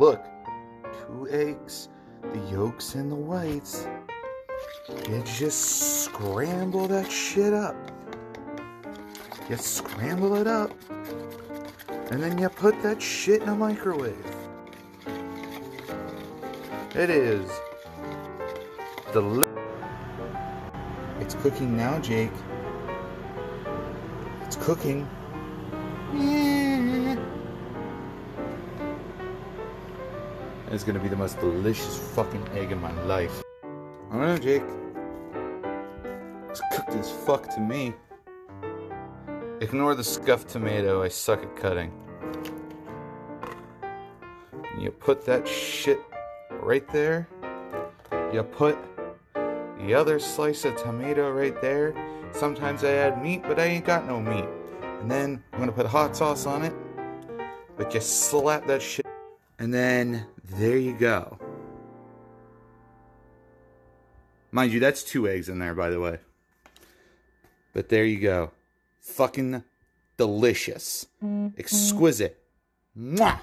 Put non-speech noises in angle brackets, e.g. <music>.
Look, two eggs, the yolks and the whites. You just scramble that shit up. You scramble it up. And then you put that shit in a microwave. It is delicious. It's cooking now, Jake. It's cooking. <laughs> It's gonna be the most delicious fucking egg in my life. I don't know, Jake. It's cooked as fuck to me. Ignore the scuffed tomato, I suck at cutting. You put that shit right there. You put the other slice of tomato right there. Sometimes I add meat, but I ain't got no meat. And then I'm gonna put hot sauce on it. But you slap that shit. And then there you go. Mind you, that's two eggs in there, by the way. But there you go. Fucking delicious. Mm-hmm. Exquisite. Mwah!